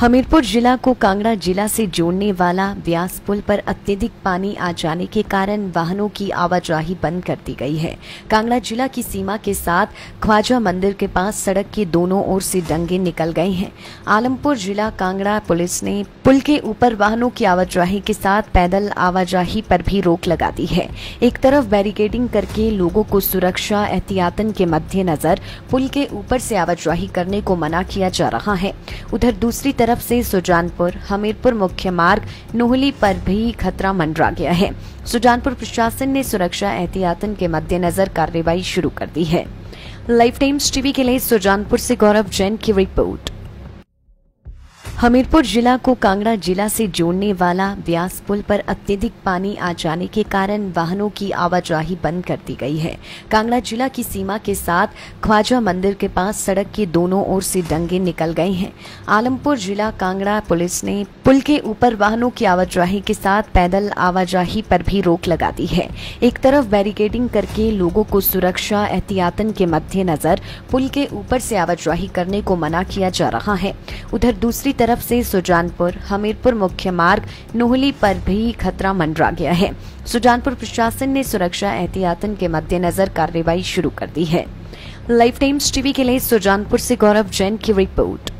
हमीरपुर जिला को कांगड़ा जिला से जोड़ने वाला ब्यास पुल पर अत्यधिक पानी आ जाने के कारण वाहनों की आवाजाही बंद कर दी गई है। कांगड़ा जिला की सीमा के साथ ख्वाजा मंदिर के पास सड़क के दोनों ओर से डंगे निकल गए हैं। आलमपुर जिला कांगड़ा पुलिस ने पुल के ऊपर वाहनों की आवाजाही के साथ पैदल आवाजाही पर भी रोक लगा दी है। एक तरफ़ बैरिकेडिंग करके लोगों को सुरक्षा, एहतियातन के मद्देनजर पुल के ऊपर से आवाजाही करने को मना किया जा रहा है। उधर दूसरी तरफ़ से सुजानपुर, हमीरपुर मुख्य मार्ग, नोहली पर भी खतरा मंडरा गया है। सुजानपुर प्रशासन ने सुरक्षा, एहतियातन के मद्देनजर कार्रवाई शुरू कर दी है। लाइफ टाइम्स टीवी के लिए सुजानपुर से गौरव जैन की रिपोर्ट। हमीरपुर जिला को कांगड़ा जिला से जोड़ने वाला ब्यास पुल पर अत्यधिक पानी आ जाने के कारण वाहनों की आवाजाही बंद कर दी गई है। कांगड़ा जिला की सीमा के साथ ख्वाजा मंदिर के पास सड़क के दोनों ओर से डंगे निकल गए हैं। आलमपुर जिला कांगड़ा पुलिस ने पुल के ऊपर वाहनों की आवाजाही के साथ पैदल आवाजाही पर भी रोक लगा दी है। एक तरफ़ बैरिकेडिंग करके लोगों को सुरक्षा एहतियातन के मद्देनजर पुल के ऊपर से आवाजाही करने को मना किया जा रहा है। उधर दूसरी तरफ़ तरफ़ से सुजानपुर, हमीरपुर मुख्य मार्ग, नोहली पर भी खतरा मंडरा गया है। सुजानपुर प्रशासन ने सुरक्षा एहतियातन के मद्देनजर कार्रवाई शुरू कर दी है। लाइफ टाइम्स टीवी के लिए सुजानपुर से गौरव जैन की रिपोर्ट।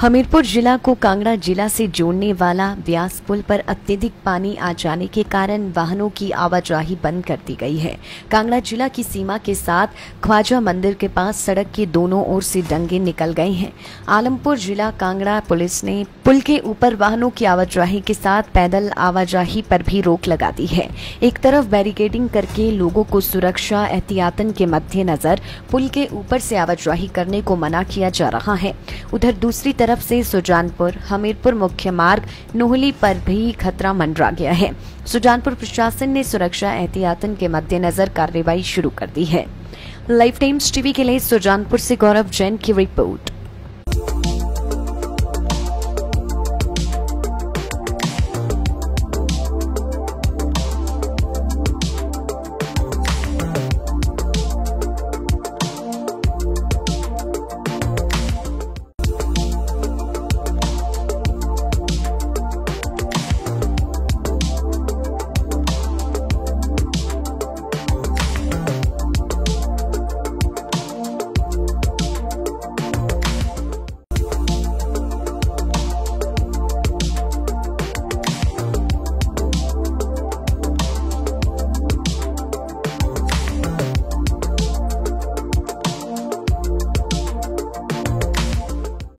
हमीरपुर जिला को कांगड़ा जिला से जोड़ने वाला ब्यास पुल पर अत्यधिक पानी आ जाने के कारण वाहनों की आवाजाही बंद कर दी गई है। कांगड़ा जिला की सीमा के साथ ख्वाजा मंदिर के पास सड़क के दोनों ओर से डंगे निकल गए हैं। आलमपुर जिला कांगड़ा पुलिस ने पुल के ऊपर वाहनों की आवाजाही के साथ पैदल आवाजाही पर भी रोक लगा दी है। एक तरफ़ बैरिकेडिंग करके लोगों को सुरक्षा, एहतियातन के मद्देनजर पुल के ऊपर से आवाजाही करने को मना किया जा रहा है। उधर दूसरी तरफ़ तरफ़ से सुजानपुर, हमीरपुर मुख्य मार्ग, नोहली पर भी खतरा मंडरा गया है। सुजानपुर प्रशासन ने सुरक्षा एहतियातन के मद्देनजर कार्रवाई शुरू कर दी है। लाइफ टाइम्स टीवी के लिए सुजानपुर से गौरव जैन की रिपोर्ट।